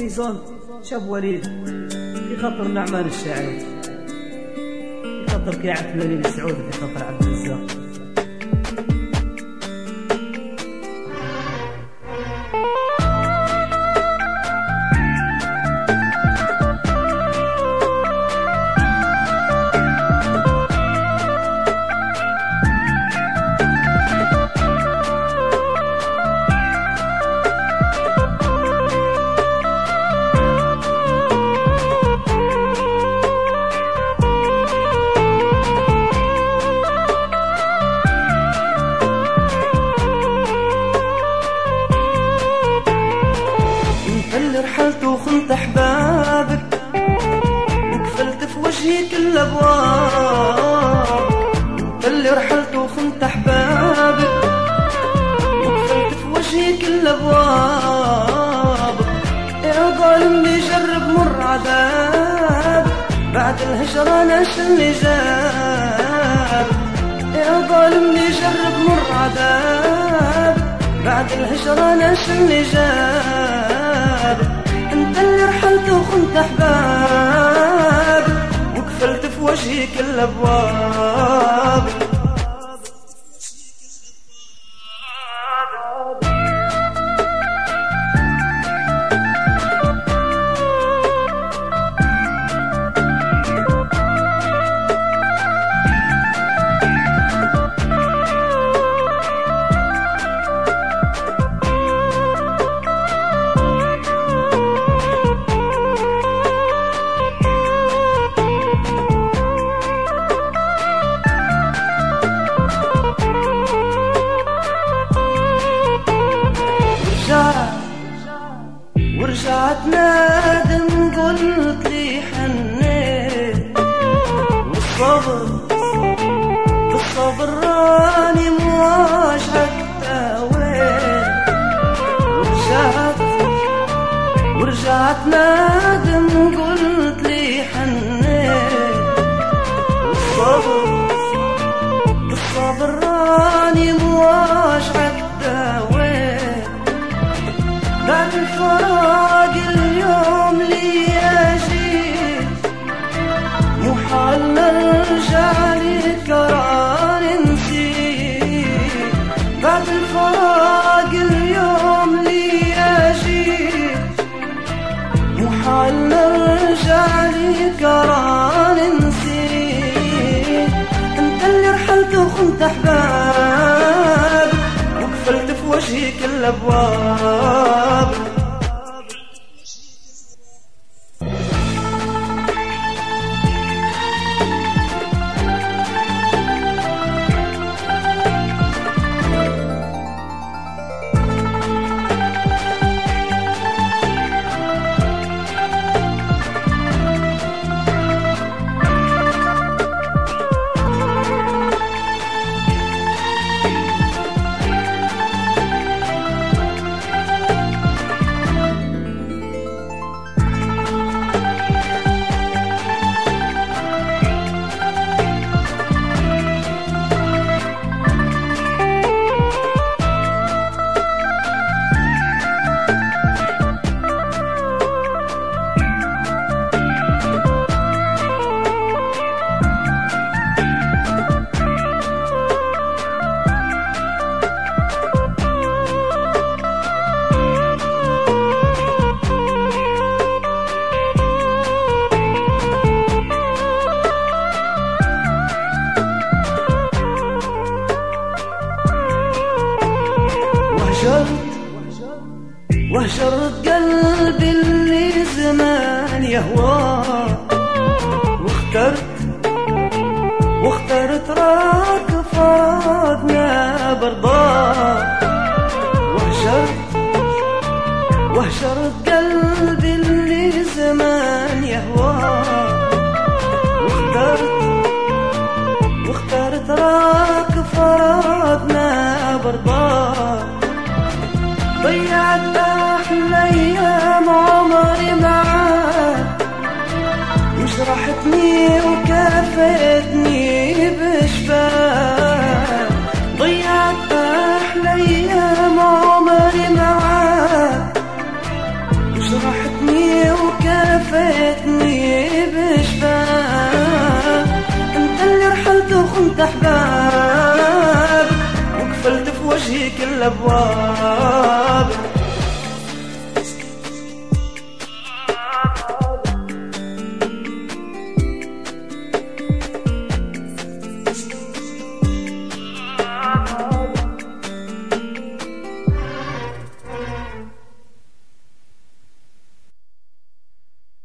ريزون شاب وليد في خاطر نعمان الشاعر في خاطر كيعرف مليل سعود في خاطر عبد الرزاق رحلت وخنت أحبابك وقفلت في وجهي كل ابواب اللي رحلت وخنت أحبابك وقفلت في وجهي كل ابواب يا ظالم بيجرب مر عذاب بعد الهجران إيش اللي جاب. يا ظالم بيجرب مر عذاب بعد الهجران إيش اللي جاب. اللي رحلت وخنت أحباب وقفلت في وجهي كل ابواب والصبر بالصبر راني مواجهك تاويت ورجعت ورجعت نادم قلت لي حنيت والصبر بالصبر راني مواجهك تاويت بعد الفراق اليوم لي أجيت محال نرجع لك قرار نسيت انت اللي رحلت وخنت أحباب وقفلت في وجهي كل وهجرت وهجرت قلبي اللي زمان يهواه واخترت واخترت راك فرادنا برضاه وهجرت وهجرت قلبي اللي زمان يهواه جرحتني وكفتني بشفاك ضيعت أحلى أيام عمري معاك. جرحتني وكفتني بشفاك أنت اللي رحلت وخنت احباب وقفلت في وجهي كل الأبواب.